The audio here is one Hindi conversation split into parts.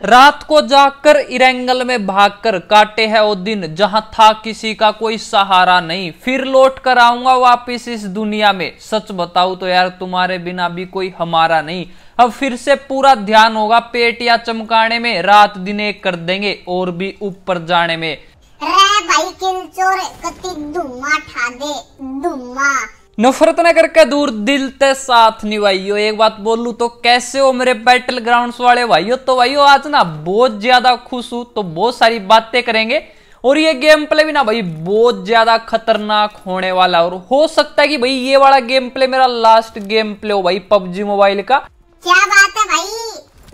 रात को जाकर इरेंगल में भागकर काटे है वो दिन, जहाँ था किसी का कोई सहारा नहीं। फिर लौट कर आऊँगा वापिस इस दुनिया में। सच बताऊ तो यार, तुम्हारे बिना भी कोई हमारा नहीं। अब फिर से पूरा ध्यान होगा पेट या चमकाने में, रात दिन एक कर देंगे और भी ऊपर जाने में। रे भाई, किल चोर कति धुम्मा ठा दे धुम्मा नफरत न करके दूर दिल ते साथ निभाइयो एक बात बोलू तो कैसे हो मेरे बैटल ग्राउंड्स वाले भाइयों तो भाइयों आज ना बहुत ज़्यादा खुश हूँ तो बहुत सारी बातें करेंगे। और ये गेम प्ले भी ना भाई बहुत ज़्यादा खतरनाक होने वाला और हो सकता है कि भाई ये वाला गेम प्ले मेरा लास्ट गेम प्ले हो भाई, पबजी मोबाइल का। क्या बात है भाई?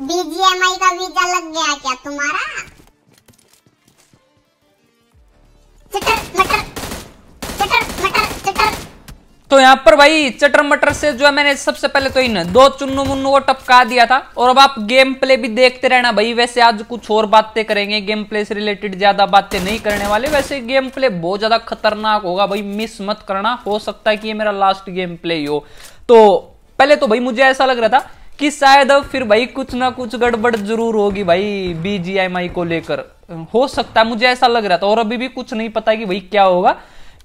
बीजीएमआई का वीज़ा लग गया क्या तुम्हारा चटर मटर चटर मटर चटर तो यहाँ पर भाई चटर मटर से जो है मैंने सबसे पहले तो इन दो चुन्नू मुन्नू को टपका दिया था। और अब आप गेम प्ले भी देखते रहना भाई। वैसे आज कुछ और बातें करेंगे। गेम प्ले से रिलेटेड ज़्यादा बातें नहीं करने वाले। वैसे गेम प्ले बहुत ज़्यादा खतरनाक होगा भाई। मिस मत करना। हो सकता है कि ये मेरा लास्ट गेम प्ले ही हो। तो पहले तो भाई मुझे ऐसा लग रहा था कि शायद अब फिर भाई कुछ ना कुछ गड़बड़ ज़रूर होगी भाई बीजीएमआई को लेकर। हो सकता है, मुझे ऐसा लग रहा था। और अभी भी कुछ नहीं पता कि भाई क्या होगा।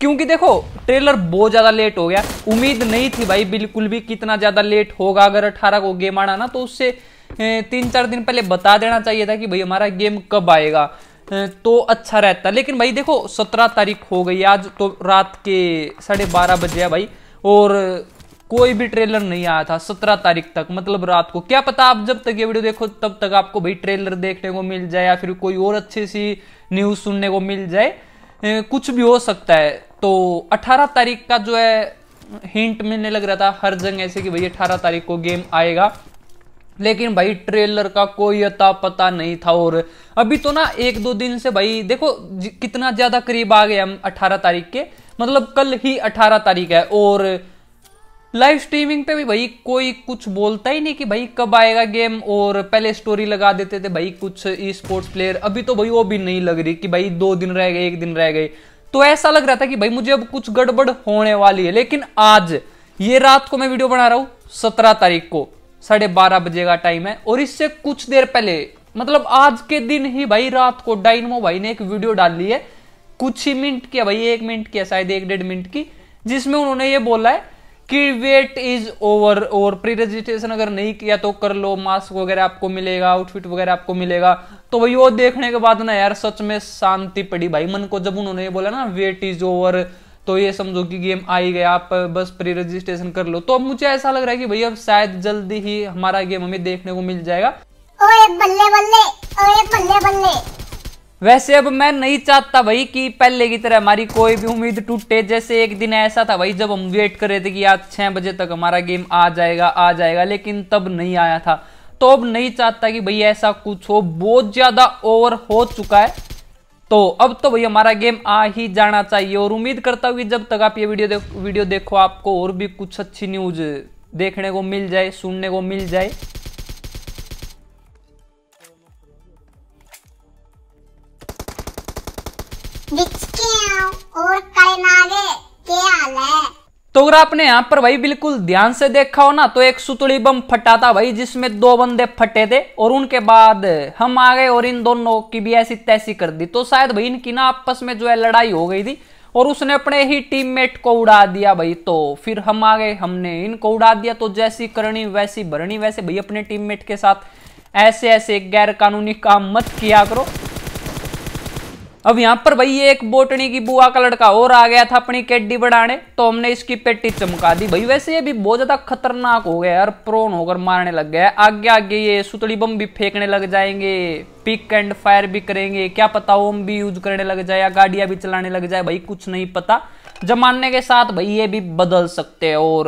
क्योंकि देखो ट्रेलर बहुत ज़्यादा लेट हो गया। उम्मीद नहीं थी भाई बिल्कुल भी कितना ज़्यादा लेट होगा। अगर 18 को गेम आना ना तो उससे तीन चार दिन पहले बता देना चाहिए था कि भाई हमारा गेम कब आएगा। तो अच्छा रहता। लेकिन भाई देखो, सत्रह तारीख हो गई आज तो रात के साढ़े बारह बजे है भाई। और कोई भी ट्रेलर नहीं आया था सत्रह तारीख तक। मतलब रात को। क्या पता आप जब तक ये वीडियो देखो, तब तक आपको भाई ट्रेलर देखने को मिल जाए या फिर कोई और अच्छी सी न्यूज़ सुनने को मिल जाए। कुछ भी हो सकता है। तो 18 तारीख का जो है हिंट मिलने लग रहा था, हर जगह ऐसे कि भाई 18 तारीख को गेम आएगा। लेकिन भाई ट्रेलर का कोई अता पता नहीं था और अभी तो ना एक दो दिन से भाई, देखो कितना ज़्यादा करीब आ गए हम 18 तारीख के। मतलब कल ही 18 तारीख है और लाइव स्ट्रीमिंग पे भी भाई कोई कुछ बोलता ही नहीं कि भाई कब आएगा गेम और पहले स्टोरी लगा देते थे भाई कुछ ई स्पोर्ट्स प्लेयर अभी तो भाई वो भी नहीं लग रही कि भाई दो दिन रह गए, एक दिन रह गए। तो ऐसा लग रहा था कि भाई मुझे अब कुछ गड़बड़ होने वाली है। लेकिन आज, ये रात को मैं वीडियो बना रहा हूँ, सत्रह तारीख को, साढ़े बारह बजे का टाइम है। और इससे कुछ देर पहले मतलब आज के दिन ही भाई रात को डाइनमो भाई ने एक वीडियो डाल ली है। कुछ ही मिनट की भाई, एक मिनट की शायद एक डेढ़ मिनट की, जिसमें उन्होंने ये बोला है कि वेट इज़ ओवर और प्री रजिस्ट्रेशन अगर नहीं किया तो कर लो। मास्क वगैरह आपको मिलेगा आउटफिट वगैरह आपको मिलेगा। तो भाई वो देखने के बाद ना यार सच में शांति पड़ी भाई मन को। जब उन्होंने बोला ना वेट इज़ ओवर तो ये समझो कि गेम आ ही गया। आप बस प्री रजिस्ट्रेशन कर लो। तो अब मुझे ऐसा लग रहा है कि भाई अब शायद जल्दी ही हमारा गेम हमें देखने को मिल जाएगा। ओए बल्ले बल्ले, ओए बल्ले बल्ले। वैसे अब मैं नहीं चाहता भाई कि पहले की तरह हमारी कोई भी उम्मीद टूटे। जैसे एक दिन ऐसा था भाई, जब हम वेट कर रहे थे कि आज छह बजे तक हमारा गेम आ जाएगा आ जाएगा, लेकिन तब नहीं आया था। तो अब नहीं चाहता कि भाई ऐसा कुछ हो। बहुत ज़्यादा ओवर हो चुका है। तो अब तो भाई हमारा गेम आ ही जाना चाहिए। और उम्मीद करता हूँ कि जब तक आप ये वीडियो देख वीडियो देखो, आपको और भी कुछ अच्छी न्यूज़ देखने को मिल जाए, सुनने को मिल जाए। तो अगर आपने यहाँ पर भाई बिल्कुल ध्यान से देखा हो ना तो एक सुतड़ी बम फटा था भाई जिसमें दो बंदे फटे थे, और उनके बाद हम आ गए और इन दोनों की भी ऐसी तैसी कर दी। तो शायद भाई इनकी ना आपस में जो है लड़ाई हो गई थी, और उसने अपने ही टीममेट को उड़ा दिया भाई। तो फिर हम आ गए, हमने इनको उड़ा दिया तो जैसी करनी वैसी भरनी। वैसे भाई अपने टीममेट के साथ ऐसे ऐसे गैर कानूनी काम मत किया करो। अब यहाँ पर भाई एक बोटनी की बुआ का लड़का और आ गया था अपनी कैडी बढ़ाने। तो हमने इसकी पेटी चमका दी। भाई वैसे ये भी बहुत ज़्यादा खतरनाक हो गया यार प्रोन होकर मारने लग गया। आगे आगे ये सुतड़ी बम भी फेंकने लग जाएँगे पिक एंड फायर भी करेंगे। क्या पता ओम भी यूज़ करने लग जाए या गाड़ियाँ भी चलाने लग जाए, भाई कुछ नहीं पता। जमाने के साथ भाई ये भी बदल सकते हैं और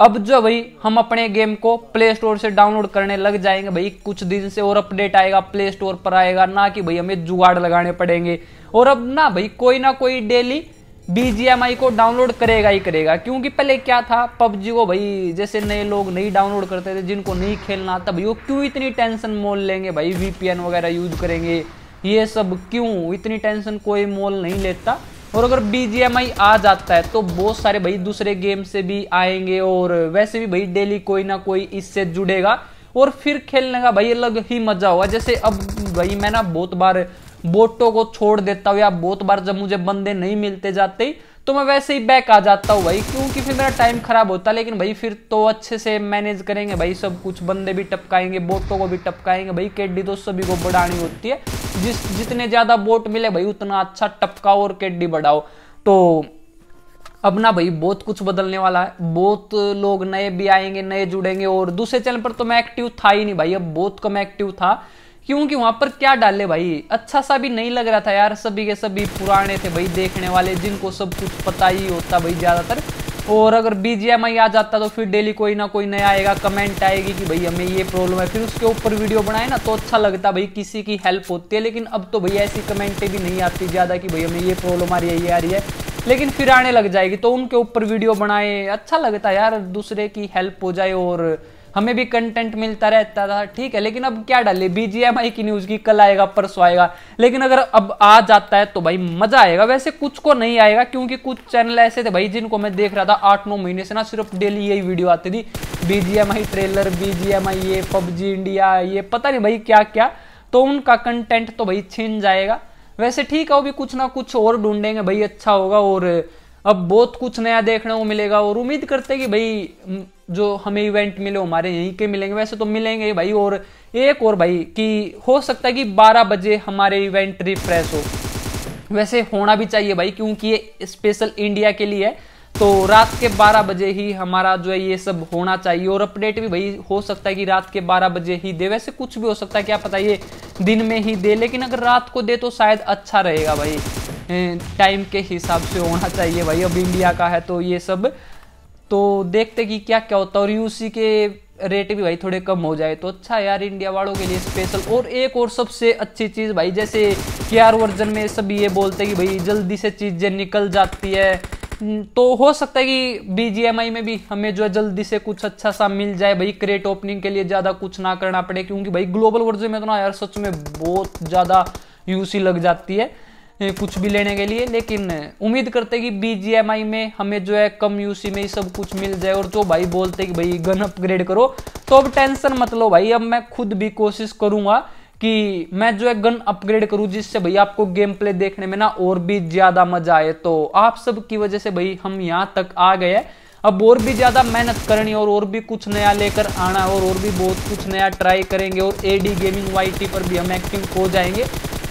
अब जो भाई, हम अपने गेम को प्ले स्टोर से डाउनलोड करने लग जाएँगे भाई, कुछ दिन से और अपडेट आएगा प्ले स्टोर पर आएगा, ना कि भाई हमें जुगाड़ लगाने पड़ेंगे। और अब ना भाई, कोई ना कोई डेली बीजीएमआई को डाउनलोड करेगा ही करेगा। क्योंकि पहले क्या था पबजी को भाई, जैसे नए लोग नहीं डाउनलोड करते थे, जिनको नहीं खेलना आता, भाई वो क्यों इतनी टेंशन मोल लेंगे? भाई वीपीएन वगैरह यूज़ करेंगे, ये सब क्यों? इतनी टेंशन कोई मोल नहीं लेता। और अगर बीजीएमआई आ जाता है तो बहुत सारे भाई दूसरे गेम से भी आएँगे और वैसे भी भाई डेली कोई ना कोई इससे जुड़ेगा। और फिर खेलने का भाई अलग ही मज़ा होगा। जैसे अब भाई मैं ना बहुत बार बोटो को छोड़ देता हूँ या बहुत बार जब मुझे बंदे नहीं मिलते जाते तो मैं वैसे ही बैक आ जाता हूँ भाई, क्योंकि फिर मेरा टाइम खराब होता, लेकिन भाई फिर तो अच्छे से मैनेज करेंगे भाई, सब कुछ बंदे भी टपकाएँगे, बोटों को भी टपकाएँगे, भाई केडी तो सभी को बढ़ानी होती है। जिस, जितने ज़्यादा बोट मिले भाई, उतना अच्छा टपकाओ और केडी बढ़ाओ। तो अब ना भाई, बहुत कुछ बदलने वाला है। बहुत लोग नए भी आएँगे, नए जुड़ेंगे, और दूसरे चैनल पर तो मैं एक्टिव था ही नहीं भाई, अब बहुत कम एक्टिव था। क्योंकि वहाँ पर क्या डाले भाई? अच्छा सा भी नहीं लग रहा था यार। सभी के सभी पुराने थे भाई, देखने वाले, जिनको सब कुछ पता ही होता भाई ज़्यादातर। और अगर बीजीएमआई आ जाता तो फिर डेली कोई ना कोई नया आएगा कमेंट आएगी कि भाई हमें ये प्रॉब्लम है। फिर उसके ऊपर वीडियो बनाए ना तो अच्छा लगता भाई, किसी की हेल्प होती है। लेकिन अब तो भाई ऐसी कमेंटें भी नहीं आती ज़्यादा कि भाई हमें ये प्रॉब्लम आ रही है, ये आ रही है। लेकिन फिर आने लग जाएगी तो उनके ऊपर वीडियो बनाए अच्छा लगता यार, दूसरे की हेल्प हो जाए और हमें भी कंटेंट मिलता रहता था, ठीक है, लेकिन अब क्या डाले? बीजीएमआई की न्यूज़ की कल आएगा, परसों आएगा। लेकिन अगर अब आ जाता है तो भाई मज़ा आएगा। वैसे कुछ को नहीं आएगा, क्योंकि कुछ चैनल ऐसे थे भाई जिनको मैं देख रहा था आठ नौ महीने से ना, सिर्फ़ डेली यही वीडियो आती थी। बीजीएमआई ट्रेलर बीजीएमआई ये, पबजी इंडिया, ये पता नहीं भाई क्या क्या तो उनका कंटेंट तो भाई छीन जाएगा वैसे ठीक है, वो भी कुछ ना कुछ और ढूंढेंगे भाई अच्छा होगा। और अब बहुत कुछ नया देखने को मिलेगा। और उम्मीद करते कि भाई जो हमें इवेंट मिले हमारे यहीं के मिलेंगे। वैसे तो मिलेंगे भाई, और एक और भाई कि हो सकता है कि 12 बजे हमारे इवेंट रिफ्रेश हो। वैसे होना भी चाहिए भाई, क्योंकि ये स्पेशल इंडिया के लिए है तो रात के 12 बजे ही हमारा जो है ये सब होना चाहिए। और अपडेट भी भाई, हो सकता है कि रात के 12 बजे ही दे। वैसे कुछ भी हो सकता है, क्या पता ये दिन में ही दे, लेकिन अगर रात को दे तो शायद अच्छा रहेगा भाई। टाइम के हिसाब से होना चाहिए भाई। अब इंडिया का है तो ये सब तो देखते कि क्या क्या होता है। और यूसी के रेट भी भाई थोड़े कम हो जाए तो अच्छा यार इंडिया वालों के लिए स्पेशल और एक और सबसे अच्छी चीज़ भाई, जैसे के आर वर्जन में सभी ये बोलते हैं कि भाई, जल्दी से चीज़ें निकल जाती है। तो हो सकता है कि बीजीएमआई में भी हमें जो है जल्दी से कुछ अच्छा सा मिल जाए। भाई क्रेट ओपनिंग के लिए ज़्यादा कुछ ना करना पड़े, क्योंकि भाई ग्लोबल वर्जन में तो ना यार सच में बहुत ज़्यादा यूसी लग जाती है। कुछ भी लेने के लिए, लेकिन उम्मीद करते कि बीजीएमआई में हमें जो है कम यूसी में ही सब कुछ मिल जाए और जो भाई बोलते कि भाई गन अपग्रेड करो तो अब टेंशन मत लो भाई। अब मैं खुद भी कोशिश करूँगा कि मैं जो है गन अपग्रेड करूँ, जिससे भाई आपको गेम प्ले देखने में ना और भी ज़्यादा मज़ा आए। तो आप सब की वजह से भाई हम यहाँ तक आ गए अब और भी ज़्यादा मेहनत करनी और और भी कुछ नया लेकर आना और और भी बहुत कुछ नया ट्राई करेंगे और एडी गेमिंग वाईटी पर भी हम एक्टिव हो जाएँगे।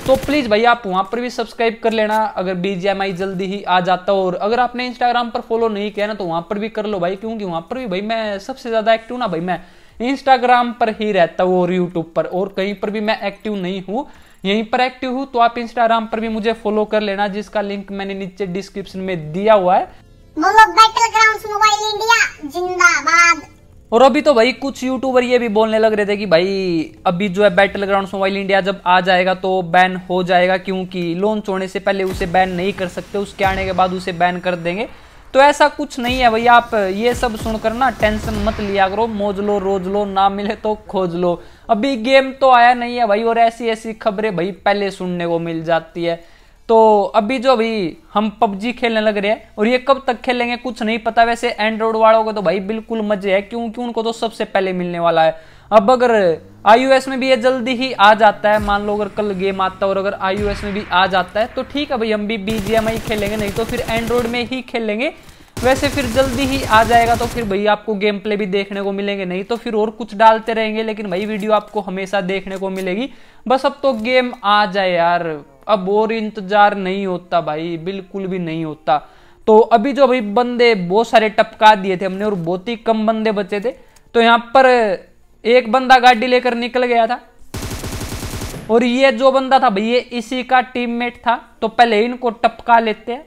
तो प्लीज़ भाई, आप वहाँ पर भी सब्सक्राइब कर लेना। अगर बीजीएमआई जल्दी ही आ जाता और अगर आपने इंस्टाग्राम पर फॉलो नहीं किया ना तो वहाँ पर भी कर लो भाई, क्योंकि वहाँ पर भी भाई, मैं सबसे ज़्यादा एक्टिव ना भाई, मैं इंस्टाग्राम पर ही रहता हूँ और यूट्यूब पर, और कहीं पर भी मैं एक्टिव नहीं हूँ। यहीं पर एक्टिव हूँ तो आप इंस्टाग्राम पर भी मुझे फॉलो कर लेना, जिसका लिंक मैंने नीचे डिस्क्रिप्शन में दिया हुआ है। मोबाइल इंडिया जिंदाबाद। और अभी तो भाई कुछ यूट्यूबर ये भी बोलने लग रहे थे कि भाई, अभी जो है बैटल ग्राउंड मोबाइल इंडिया जब आ जाएगा तो बैन हो जाएगा, क्योंकि लॉन्च होने से पहले उसे बैन नहीं कर सकते, उसके आने के बाद उसे बैन कर देंगे। तो ऐसा कुछ नहीं है भाई, आप ये सब सुनकर ना टेंशन मत लिया करो, मोज लो, रोज लो, ना मिले तो खोज लो। अभी गेम तो आया नहीं है भाई, और ऐसी ऐसी खबरें भाई पहले सुनने को मिल जाती है। तो अभी जो अभी हम पबजी खेलने लग रहे हैं, और ये कब तक खेलेंगे कुछ नहीं पता। वैसे एंड्रॉइड वालों को तो भाई बिल्कुल मज़े है क्योंकि उनको तो सबसे पहले मिलने वाला है। अब अगर आईओएस में भी ये जल्दी ही आ जाता है, मान लो अगर कल गेम आता है और अगर आईओएस में भी आ जाता है तो ठीक है भाई, हम भी बीजीएमआई खेलेंगे, नहीं तो फिर एंड्रॉइड में ही खेलेंगे। वैसे फिर जल्दी ही आ जाएगा तो फिर भाई आपको गेम प्ले भी देखने को मिलेंगे, नहीं तो फिर और कुछ डालते रहेंगे, लेकिन भाई वीडियो आपको हमेशा देखने को मिलेगी। बस अब तो गेम आ जाए यार। अब और इंतज़ार नहीं होता भाई, बिल्कुल भी नहीं होता। तो अभी जो भाई बंदे बहुत सारे टपका दिए थे हमने और बहुत ही कम बंदे बचे थे। तो यहाँ पर एक बंदा गाड़ी लेकर निकल गया था। और ये जो बंदा था भाई, ये इसी का टीममेट था। तो पहले इनको टपका लेते हैं।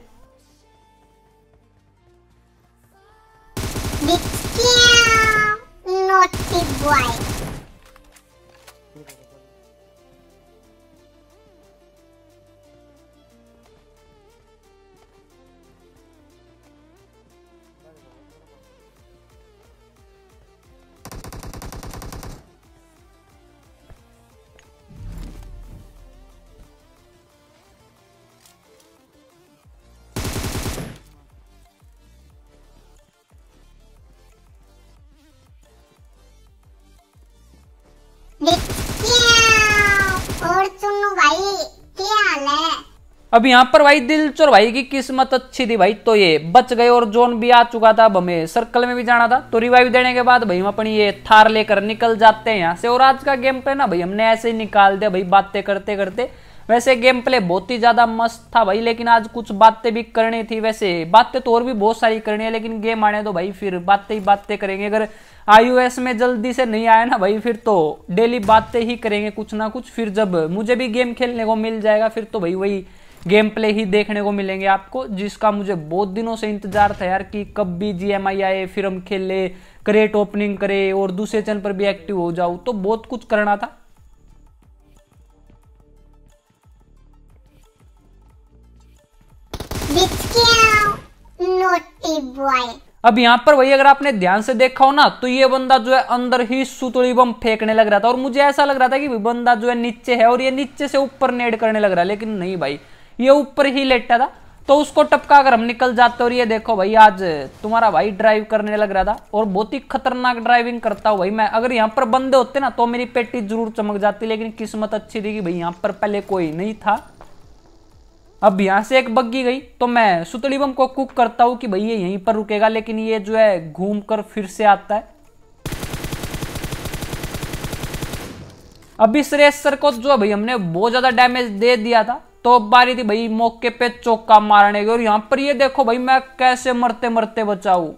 Naughty boy. अब यहाँ पर भाई दिल चोर भाई की किस्मत अच्छी थी भाई तो ये बच गए और जोन भी आ चुका था। अब हमें सर्कल में भी जाना था तो रिवाइव देने के बाद भाई हम अपनी ये थार लेकर निकल जाते हैं यहाँ से। और आज का गेम प्ले ना भाई, हमने ऐसे ही निकाल दिया भाई बातें करते करते। वैसे गेम प्ले बहुत ही ज़्यादा मस्त था भाई, लेकिन आज कुछ बातें भी करनी थी। वैसे बातें तो और भी बहुत सारी करनी है, लेकिन गेम आने तो भाई, फिर बातें ही बातें करेंगे। अगर आईओएस में जल्दी से नहीं आया ना भाई, फिर तो डेली बातें ही करेंगे कुछ ना कुछ। फिर जब मुझे भी गेम खेलने को मिल जाएगा, फिर तो भाई वही गेम प्ले ही देखने को मिलेंगे आपको जिसका मुझे बहुत दिनों से इंतज़ार था यार कि कब भी जी आए फिर हम खेले क्रेट ओपनिंग करे और दूसरे चैनल पर भी एक्टिव हो जाऊँ तो बहुत कुछ करना था। अब यहाँ पर वही अगर आपने ध्यान से देखा हो ना तो ये बंदा जो है अंदर ही सुतली बम फेंकने लग रहा था और मुझे ऐसा लग रहा था कि बंदा जो है नीचे है और ये नीचे से ऊपर नेड करने लग रहा है लेकिन नहीं भाई ये ऊपर ही लेटा था। तो उसको टपका अगर हम निकल जाते और ये देखो भाई, आज तुम्हारा भाई ड्राइव करने लग रहा था और बहुत ही खतरनाक ड्राइविंग करता हूँ भाई। मैं अगर यहाँ पर बंदे होते ना तो मेरी पेटी ज़रूर चमक जाती, लेकिन किस्मत अच्छी थी कि भाई यहाँ पर पहले कोई नहीं था। अब यहाँ से एक बग्गी गई तो मैं सुतली बम को कुक करता हूँ कि भाई ये यहीं पर रुकेगा, लेकिन ये जो है घूम कर फिर से आता है। अब इस रेसर को जो भाई हमने बहुत ज़्यादा डैमेज दे दिया था। तो अब बारी थी भाई मौके पे चौका मारने की। और यहाँ पर ये देखो भाई मैं कैसे मरते मरते बचाऊ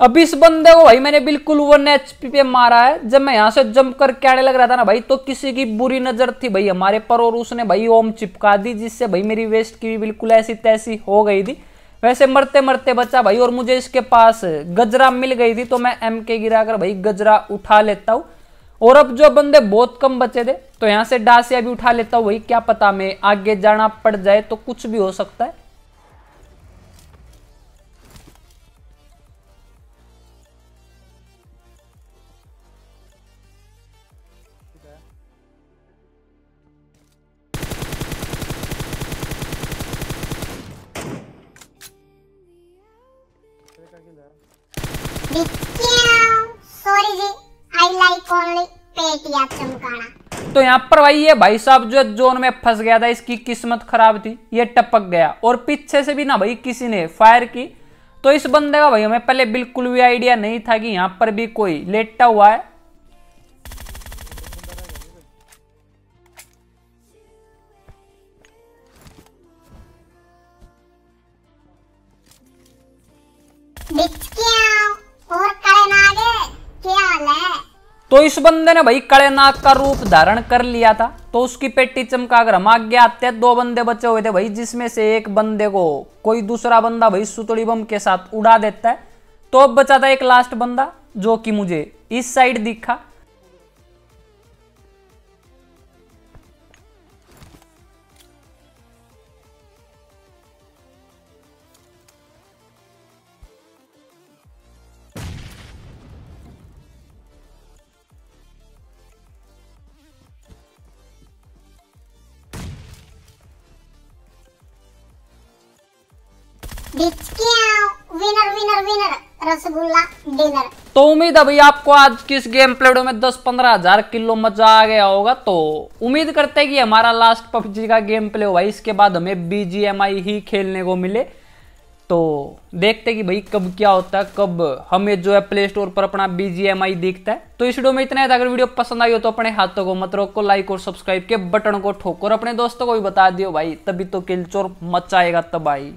अब इस बंदे को भाई मैंने बिल्कुल वन एचपी पे मारा है। जब मैं यहाँ से जंप कर क्या लग रहा था ना भाई तो किसी की बुरी नज़र थी भाई। हमारे पर और उसने भाई ओम चिपका दी जिससे भाई मेरी वेस्ट की भी बिल्कुल ऐसी तैसी हो गई थी। वैसे मरते मरते बचा भाई, और मुझे इसके पास गजरा मिल गई थी तो मैं एम के गिराकर भाई गजरा उठा लेता हूँ। और अब जो बंदे बहुत कम बचे थे तो यहाँ से डासिया भी उठा लेता हूँ। भाई, क्या पता मैं आगे जाना पड़ जाए तो कुछ भी हो सकता है। सॉरी जी आई लाइक ओनली पेटिया चमकाना तो यहाँ पर भाई ये भाई साहब जो जोन में फंस गया था इसकी किस्मत खराब थी ये टपक गया। और पीछे से भी ना भाई किसी ने फायर की। तो इस बंदे का भाई हमें पहले बिल्कुल भी आइडिया नहीं था कि यहाँ पर भी कोई लेटा हुआ है। तो इस बंदे ने भाई कड़े नाक का रूप धारण कर लिया था। तो उसकी पेटी चमका कर हम आगे आते दो बंदे बचे हुए थे भाई, जिसमें से एक बंदे को कोई दूसरा बंदा भाई सुतड़ी बम के साथ उड़ा देता है। तो अब बचा था एक लास्ट बंदा, जो कि मुझे इस साइड दिखा। तो उम्मीद है भाई आपको आज किस गेम प्लेडो में दस पंद्रह हज़ार किलो मज़ा आ गया होगा तो उम्मीद करते हैं कि हमारा लास्ट पबजी का गेम प्ले हुआ इसके बाद हमें बीजीएमआई ही खेलने को मिले। तो देखते कि भाई कब क्या होता है, कब हमें जो है प्ले स्टोर पर अपना बीजीएमआई दिखता है। तो इस वीडियो में इतना है अगर वीडियो पसंद आई हो तो अपने हाथों को मत रोको लाइक और सब्सक्राइब के बटन को ठोको और अपने दोस्तों को भी बता दियो। भाई, तभी तो किलचोर मचाएगा तबाही।